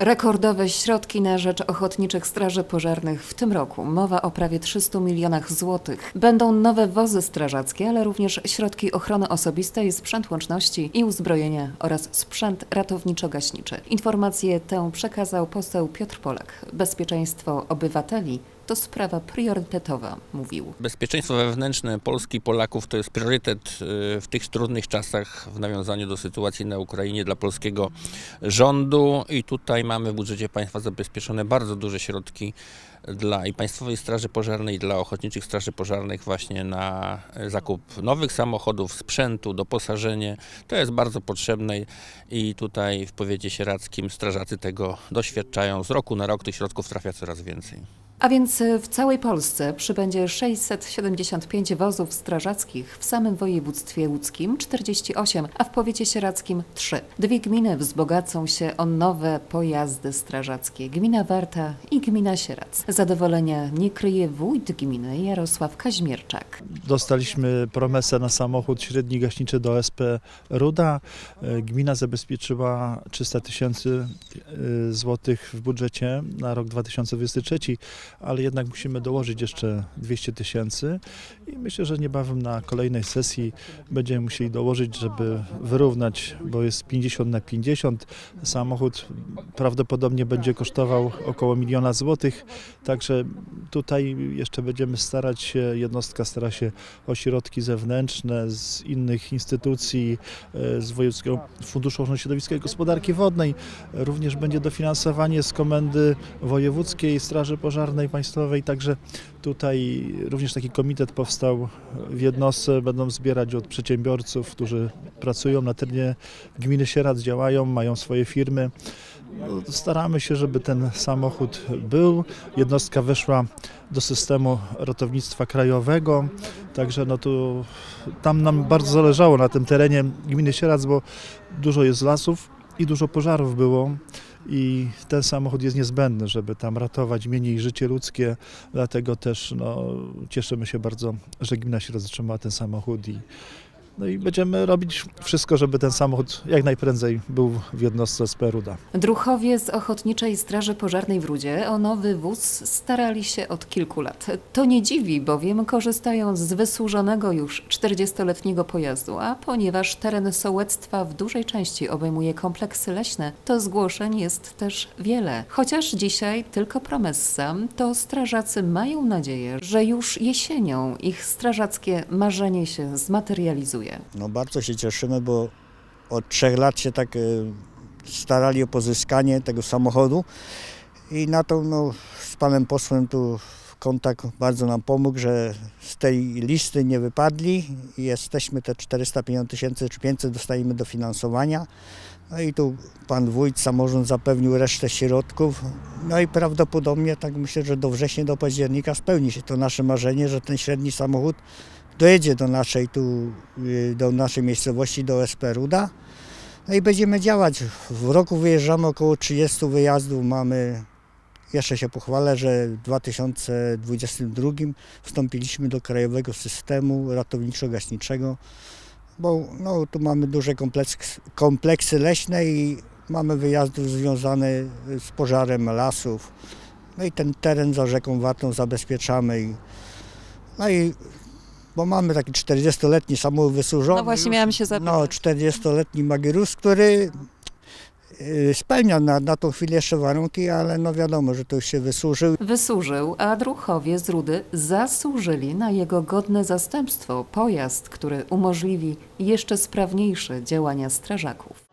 Rekordowe środki na rzecz ochotniczych straży pożarnych w tym roku. Mowa o prawie 300 milionach złotych. Będą nowe wozy strażackie, ale również środki ochrony osobistej, sprzęt łączności i uzbrojenia oraz sprzęt ratowniczo-gaśniczy. Informację tę przekazał poseł Piotr Polak. Bezpieczeństwo obywateli to sprawa priorytetowa, mówił. Bezpieczeństwo wewnętrzne Polski Polaków to jest priorytet y, w tych trudnych czasach w nawiązaniu do sytuacji na Ukrainie dla polskiego rządu i tutaj mamy w budżecie państwa zabezpieczone bardzo duże środki dla i Państwowej Straży Pożarnej i dla Ochotniczych Straży Pożarnych właśnie na zakup nowych samochodów, sprzętu, doposażenie. To jest bardzo potrzebne i tutaj w powiecie sieradzkim strażacy tego doświadczają. Z roku na rok tych środków trafia coraz więcej. A więc w całej Polsce przybędzie 675 wozów strażackich, w samym województwie łódzkim 48, a w powiecie sieradzkim 3. Dwie gminy wzbogacą się o nowe pojazdy strażackie. Gmina Warta i gmina Sieradz. Zadowolenia nie kryje wójt gminy Jarosław Kaźmierczak. Dostaliśmy promesę na samochód średni gaśniczy do SP Ruda. E, Gmina zabezpieczyła 300 tysięcy e, złotych w budżecie na rok 2023, ale jednak musimy dołożyć jeszcze 200 tysięcy i myślę, że niebawem na kolejnej sesji będziemy musieli dołożyć, żeby wyrównać, bo jest 50 na 50. Samochód prawdopodobnie będzie kosztował około miliona złotych, także tutaj jeszcze będziemy starać się, jednostka stara się o środki zewnętrzne z innych instytucji, e, z Wojewódzkiego Funduszu Ochrony Środowiska i Gospodarki Wodnej. Również będzie dofinansowanie z Komendy Wojewódzkiej Straży Pożarnej Państwowej, także tutaj również taki komitet powstał w jednostce, będą zbierać od przedsiębiorców, którzy pracują na terenie gminy Sieradz, działają, mają swoje firmy. No, staramy się, żeby ten samochód był. Jednostka weszła do systemu ratownictwa krajowego, także no tu, tam nam bardzo zależało na tym terenie gminy Sieradz, bo dużo jest lasów i dużo pożarów było i ten samochód jest niezbędny, żeby tam ratować mienie życie ludzkie, dlatego też no, cieszymy się bardzo, że gmina Sieradz otrzymała ten samochód i no i będziemy robić wszystko, żeby ten samochód jak najprędzej był w jednostce z Peruda. Druchowie z Ochotniczej Straży Pożarnej w Rudzie o nowy wóz starali się od kilku lat. To nie dziwi, bowiem korzystają z wysłużonego już 40-letniego pojazdu, a ponieważ teren sołectwa w dużej części obejmuje kompleksy leśne, to zgłoszeń jest też wiele. Chociaż dzisiaj tylko promessa, to strażacy mają nadzieję, że już jesienią ich strażackie marzenie się zmaterializuje. No bardzo się cieszymy, bo od trzech lat się tak e, starali o pozyskanie tego samochodu i na to no, z panem posłem tu kontakt bardzo nam pomógł, że z tej listy nie wypadli i jesteśmy te 450 tysięcy czy 500 dostajemy dofinansowania. No i tu pan wójt, samorząd zapewnił resztę środków. No i prawdopodobnie tak myślę, że do września, do października spełni się to nasze marzenie, że ten średni samochód dojedzie do naszej tu, y, do naszej miejscowości, do SP Ruda. No i będziemy działać. W roku wyjeżdżamy około 30 wyjazdów. Mamy, jeszcze się pochwalę, że w 2022 wstąpiliśmy do krajowego systemu ratowniczo-gaśniczego, bo no, tu mamy duże kompleks, kompleksy leśne i mamy wyjazdów związane z pożarem lasów. No i ten teren za rzeką Wartą zabezpieczamy. I, no i bo mamy taki 40-letni samochód wysłużony. No właśnie już, miałam się zapytać. No, 40-letni Magirus, który y, spełnia na, na tą chwilę jeszcze warunki, ale no wiadomo, że to już się wysłużył. Wysłużył, a druchowie z Rudy zasłużyli na jego godne zastępstwo, pojazd, który umożliwi jeszcze sprawniejsze działania strażaków.